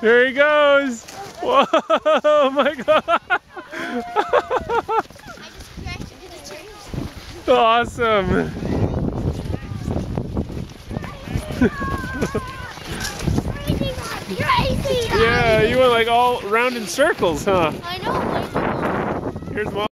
there he goes. Whoa, oh my god. awesome. yeah, you went like all round in circles, huh? I know. Here's mom.